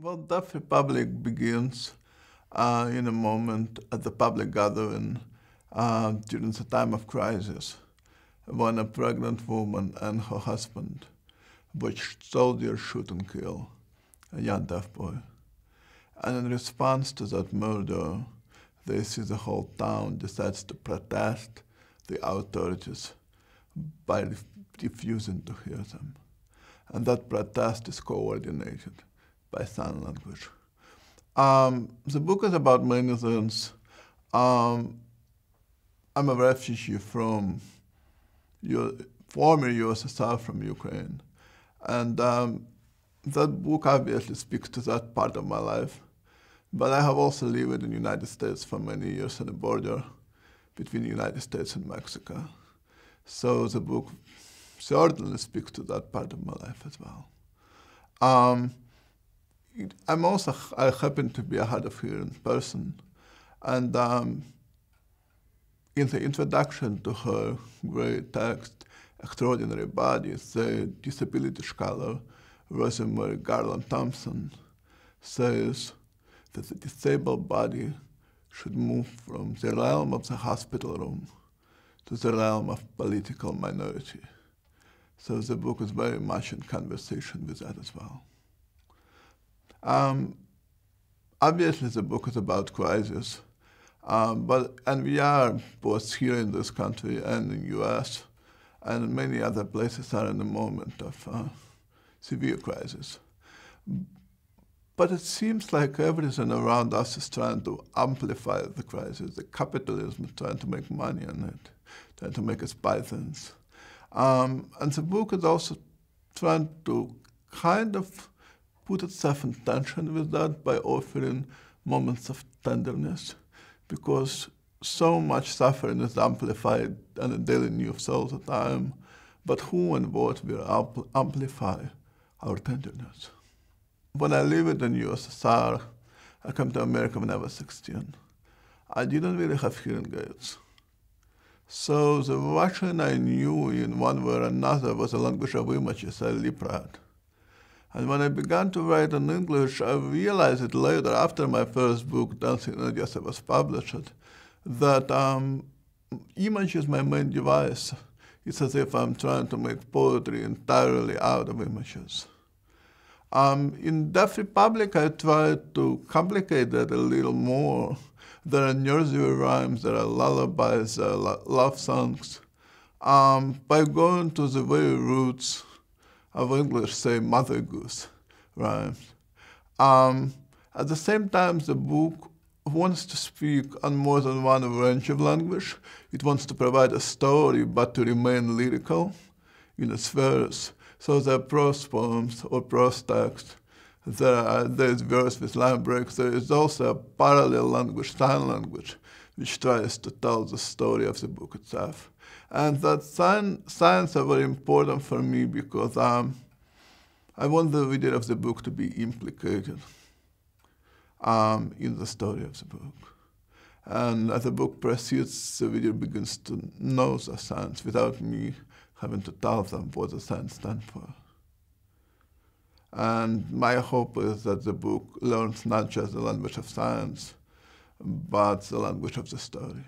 Well, Deaf Republic begins uh, in a moment at the public gathering uh, during the time of crisis when a pregnant woman and her husband which soldiers shoot and kill a young deaf boy. And in response to that murder, they see the whole town decides to protest the authorities by refusing to hear them. And that protest is coordinated by sign language. Um, the book is about many things. Um, I'm a refugee from U former USSR from Ukraine. And um, that book obviously speaks to that part of my life. But I have also lived in the United States for many years on the border between the United States and Mexico. So the book certainly speaks to that part of my life as well. Um, I'm also, I happen to be a hard of hearing person. And um, in the introduction to her great text, Extraordinary Bodies, the disability scholar Rosemarie Garland-Thomson says that the disabled body should move from the realm of the hospital room to the realm of political minority. So the book is very much in conversation with that as well. Um, obviously, the book is about crisis, um, but and we are both here in this country and in the U.S. and many other places are in a moment of uh, severe crisis. But it seems like everything around us is trying to amplify the crisis. The capitalism is trying to make money on it, trying to make us buy things. Um, and the book is also trying to kind of put itself in tension with that by offering moments of tenderness because so much suffering is amplified the daily news all the time, but who and what will amplify our tenderness? When I lived in the USSR, I came to America when I was 16. I didn't really have hearing aids. So the Russian I knew in one way or another was a language of images I lived and when I began to write in English, I realized it later, after my first book, Dancing in Odessa, was published, that um, image is my main device. It's as if I'm trying to make poetry entirely out of images. Um, in Deaf Republic, I tried to complicate that a little more. There are nursery rhymes, there are lullabies, there are love songs. Um, by going to the very roots of English say mother goose right? Um, at the same time, the book wants to speak on more than one range of language. It wants to provide a story, but to remain lyrical in its verse. So there are prose poems or prose texts. There are, there's verse with line breaks. There is also a parallel language, sign language, which tries to tell the story of the book itself. And that sign, signs are very important for me because um, I want the reader of the book to be implicated um, in the story of the book. And as the book proceeds, the reader begins to know the science without me having to tell them what the science stands for. And my hope is that the book learns not just the language of science, but the language of the story.